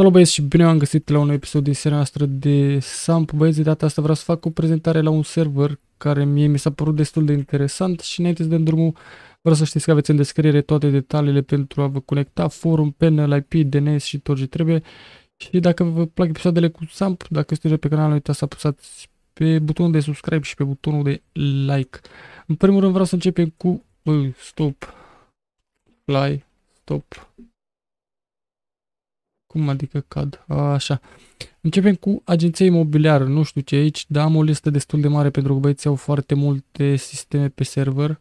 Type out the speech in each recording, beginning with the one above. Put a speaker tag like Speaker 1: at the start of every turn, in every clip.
Speaker 1: Salut băieți și bine am găsit la un episod din seria noastră de SAMP. Băieți, de data asta vreau să fac o prezentare la un server care mie mi s-a părut destul de interesant și înainte să dăm drumul vreau să știți că aveți în descriere toate detaliile pentru a vă conecta, forum, panel, IP, DNS și tot ce trebuie. Și dacă vă plac episoadele cu SAMP, dacă sunteți pe canal, nu uitați să apăsați pe butonul de subscribe și pe butonul de like. În primul rând vreau să începem cu... Bă, stop. Fly. Stop. Cum adică cad? A, așa. Începem cu agenția imobiliară. Nu știu ce aici, dar am o listă destul de mare pentru că băieții au foarte multe sisteme pe server.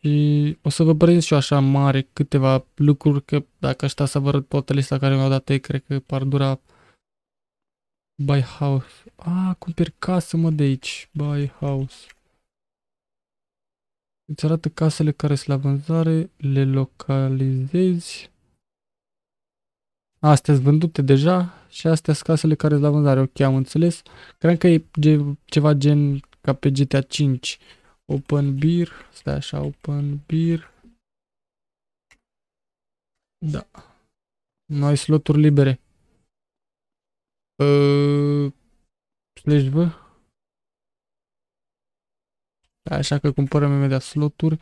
Speaker 1: Și o să vă prezint și eu așa mare câteva lucruri, că dacă aș sta să vă arăt toată lista care mi-au dat ei, cred că par dura Buy house. A, cumperi casă, mă, de aici. Buy house. Îți arată casele care sunt la vânzare, le localizezi. Astea sunt vândute deja și astea sunt casele care sunt la vânzare. Ok, am înțeles. Cred că e ceva gen ca pe GTA 5. Open beer. Stai așa, open beer. Da. Noi sloturi libere. Uh, slash V. Așa că cumpărăm imediat sloturi.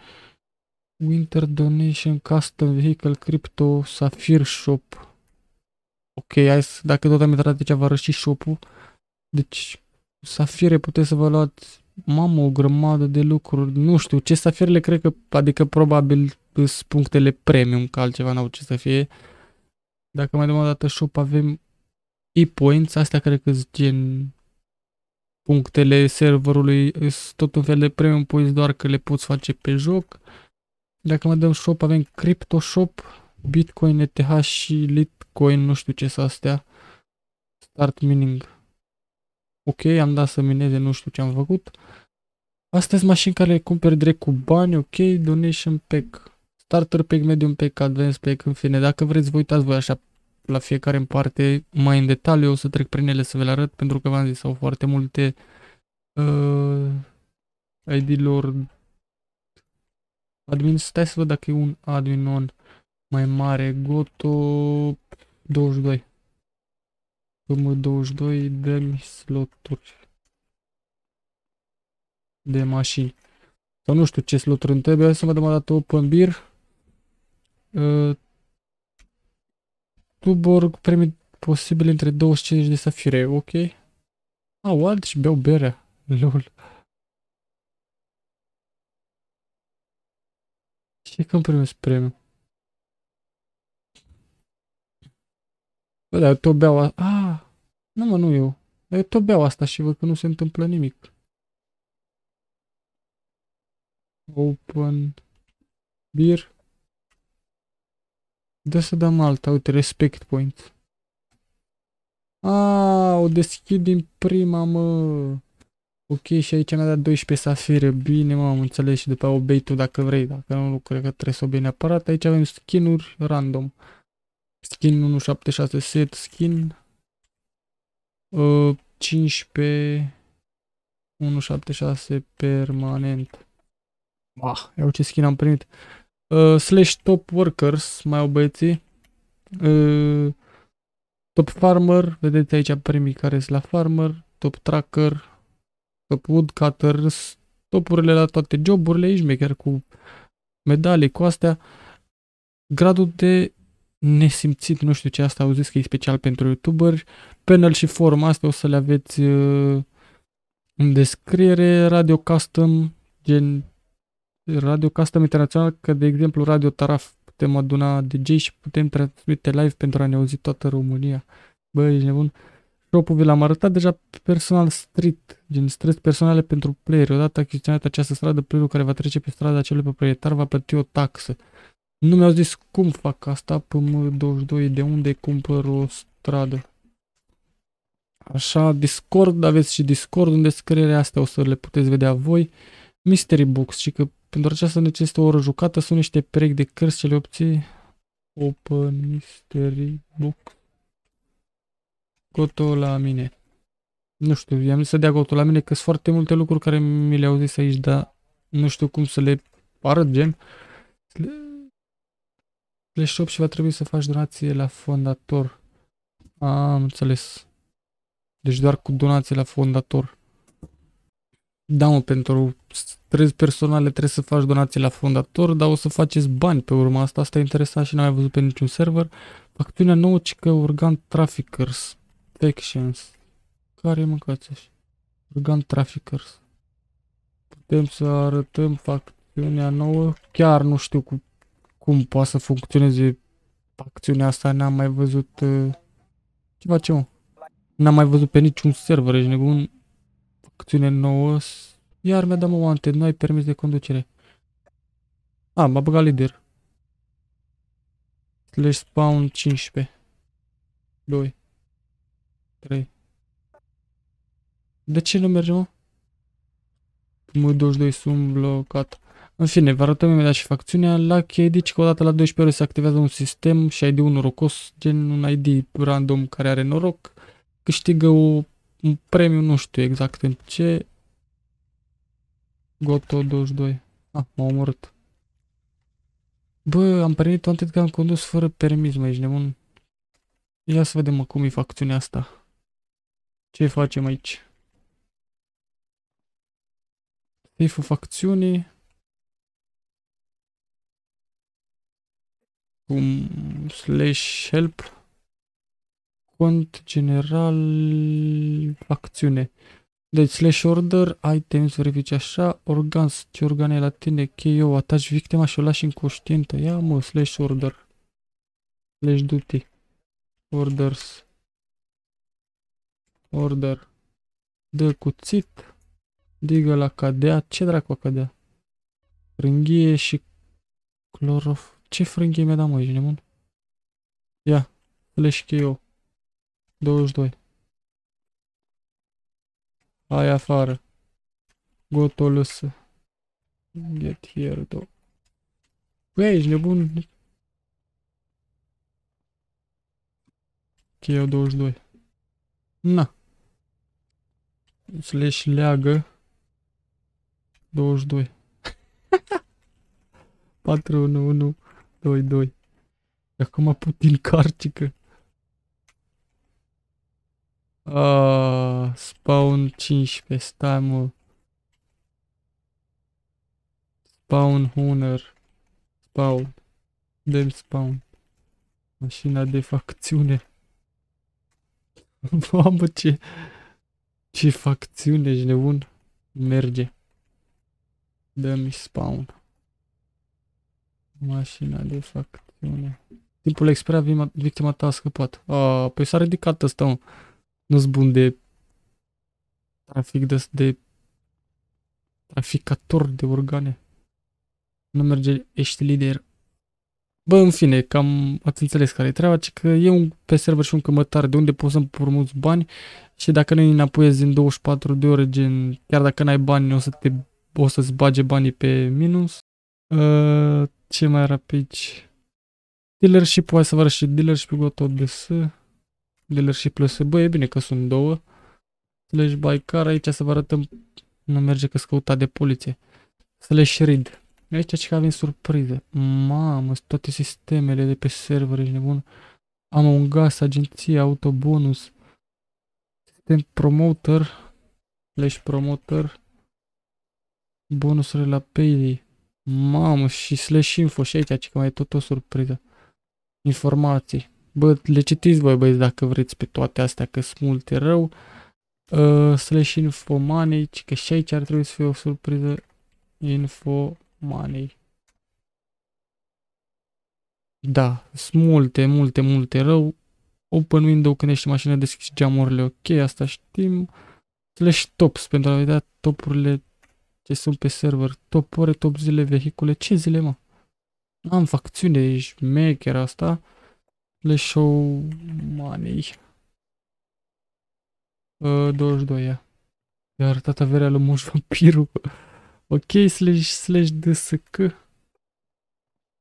Speaker 1: Winter Donation, Custom Vehicle, Crypto, Sapphire Shop. Ok, hai să, dacă tot am intrat aici, vă arăt și shop-ul. Deci, safire puteți să vă luați, mamă, o grămadă de lucruri. Nu știu, ce safirele cred că, adică probabil sunt punctele premium, că altceva n-au ce să fie. Dacă mai dăm o dată shop, avem e-points, astea cred că sunt gen punctele serverului, sunt tot un fel de premium points, doar că le poți face pe joc. Dacă mai dăm shop, avem crypto shop, Bitcoin, ETH și Litecoin, nu știu ce să astea. Start mining. Ok, am dat să mineze, nu știu ce am făcut. Astea sunt mașini care le cumperi direct cu bani, ok, donation pack. Starter pack, medium pack, advanced pack, în fine. Dacă vreți, vă uitați voi așa la fiecare în parte mai în detaliu, o să trec prin ele să vi le arăt, pentru că v-am zis, au foarte multe uh, ID-lor admin. Stai să văd dacă e un admin on mai mare, Goto 22. PM22 dă sloturi de mașini. Sau nu știu ce sloturi îmi trebuie, să mă dăm o dată open beer. Uh, Tuborg, premii posibil între 25 de safire, ok? Au alt și beau berea, lol. Ce când primesc premiu? Bă, dar eu tot beau asta. Ah, nu mă, nu eu. Dar eu tot beau asta și văd că nu se întâmplă nimic. Open. Beer. Dă să dăm alta, uite, respect point. Ah, o deschid din prima, mă. Ok, și aici mi-a dat 12 safire. Bine, mă, am înțeles și după obei tu dacă vrei. Dacă nu, cred că trebuie să obei neapărat. Aici avem skin-uri random. Skin 176 set skin. Uh, 15 176 permanent. Ah, iau ce skin am primit. Uh, slash top workers, mai au băieții. Uh, top farmer, vedeți aici primii care sunt la farmer. Top tracker, top woodcutter, topurile la toate joburile aici, chiar cu medalii, cu astea. Gradul de nesimțit, nu știu ce asta au zis că e special pentru youtuberi. Panel și forum, astea o să le aveți uh, în descriere. Radio custom, gen Radio Custom Internațional, că de exemplu Radio Taraf putem aduna DJ și putem transmite live pentru a ne auzi toată România. Bă, ești nebun. Shop-ul vi l-am arătat deja personal street, gen străzi personale pentru player. Odată achiziționat această stradă, playerul care va trece pe strada acelui proprietar va plăti o taxă. Nu mi-au zis cum fac asta PM22, de unde cumpăr o stradă. Așa, Discord, aveți și Discord în descriere, astea o să le puteți vedea voi. Mystery Books, și că pentru aceasta necesită o oră jucată, sunt niște perechi de cărți ce le obții. Open Mystery Book. Goto la mine. Nu știu, i-am zis să dea goto la mine, că sunt foarte multe lucruri care mi le-au zis aici, dar nu știu cum să le arăt, gen. Le shop și va trebui să faci donație la fondator. A, am înțeles. Deci doar cu donații la fondator. Da, mă, pentru străzi personale trebuie să faci donații la fondator, dar o să faceți bani pe urma asta. Asta e interesant și n-am mai văzut pe niciun server. Facțiunea nouă, ci că Organ Traffickers. Factions. Care mâncați așa? Organ Traffickers. Putem să arătăm facțiunea nouă. Chiar nu știu cu, cum poate să funcționeze facțiunea asta. N-am mai văzut... Uh... Ce facem, N-am mai văzut pe niciun server, ești nebun. Facțiune nouă. Iar mi-a dat mă wanted, nu ai permis de conducere. A, m-a băgat lider. Slash spawn 15. 2. 3. De ce nu merge, mă? Mă 22 sunt blocat. În fine, vă arătăm imediat și facțiunea. La ID, că odată la 12 ore se activează un sistem și ID-ul norocos, gen un ID random care are noroc, câștigă o, un premiu, nu știu exact în ce. Goto 22. Ah, m-a omorât. Bă, am primit toate că am condus fără permis, mă, ești nebun. Ia să vedem mă, cum e facțiunea asta. Ce facem aici? Safe facțiunii. Cum slash help. Cont general facțiune. Deci slash order, items, verifici așa, organs, ce organe la tine, KO, ataci victima și o lași inconștientă. Ia mă, slash order. Slash duty. Orders. Order. Dă cuțit. Digă la cadea. Ce dracu a cadea? Frânghie și clorof... Ce frânghie mi-a dat mă, ești nebun? Ia. Flash KO. 22. Hai afară. Gotolăsă. Get here, do. Băi, ești nebun? Ok, 22. Na. Slash leagă. 22. 4, 1, 1, 2, 2. Acum Putin carcică. Uh, spawn 15, stai mă. Spawn Hunter. Spawn. Dem spawn. Mașina de facțiune. Mamă, ce... Ce facțiune, ești nebun? Merge. Dă-mi spawn. Mașina de facțiune. Timpul expirat, victima ta a scăpat. A, păi s-a ridicat ăsta, mă nu-s bun de trafic de, de traficator de organe. Nu merge, ești lider. Bă, în fine, cam ați înțeles care e treaba, ci că e un pe server și un cămătar de unde poți să împrumuți bani și dacă nu îi înapoiezi în 24 de ore, gen, chiar dacă n-ai bani, o să te o să-ți bage banii pe minus. Uh, ce mai era pe aici? Dealership, hai să vă arăt și dealership goto DS. Dealership plus Bă, e bine că sunt două. Slash by car, aici să vă arătăm. Nu merge că căutat de poliție. Slash read. Aici ce că avem surprize. Mamă, toate sistemele de pe server, ești nebun. Am un gas, agenție, autobonus. Sistem promoter. Slash promoter. Bonusurile la payday. Mamă, și slash info și aici, că mai e tot o surpriză. Informații. Bă, le citiți voi băieți dacă vreți pe toate astea, că sunt multe rău. Uh, slash info money, că și aici ar trebui să fie o surpriză. Info money. Da, sunt multe, multe, multe rău. Open window când ești mașină deschizi geamurile, ok, asta știm. Slash tops pentru a vedea topurile ce sunt pe server. Top ore, top zile, vehicule. Ce zile, mă? Am facțiune, ești maker asta. Le show money. Uh, 22, ia. I-a arătat averea lui Moș Vampirul. ok, slash, slash DSC.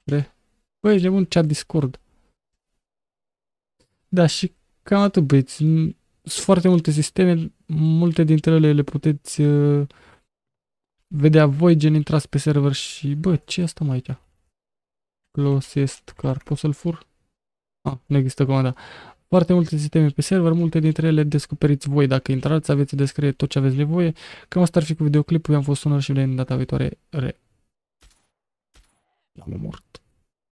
Speaker 1: Re. Băi, ești nebun, chat Discord. Da, și cam atât, băieți. Sunt foarte multe sisteme, multe dintre ele le puteți uh, vedea voi, gen intrați pe server și, bă, ce e asta mai aici? Closest car, pot să-l fur? Ah, nu există comanda. Foarte multe sisteme pe server, multe dintre ele descoperiți voi dacă intrați, aveți de scrie tot ce aveți nevoie. Cam asta ar fi cu videoclipul, eu am fost unor și de data viitoare. Re. L-am omorât.